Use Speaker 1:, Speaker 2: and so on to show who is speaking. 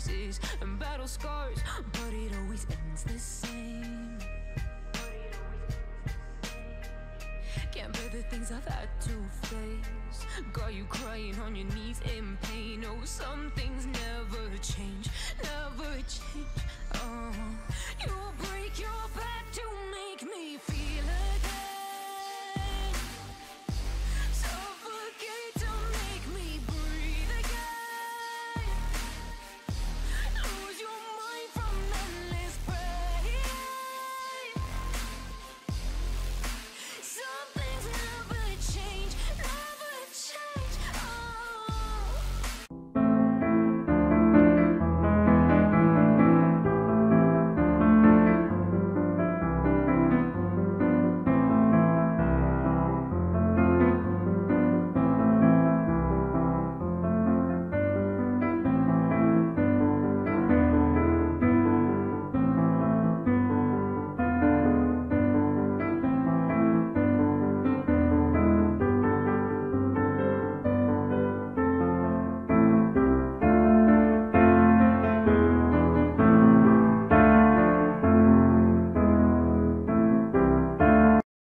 Speaker 1: bruises and battle scars, but it always ends the same. Can't bear the things I've had to face. Got you crying on your knees in pain. Oh, some things never change, never change.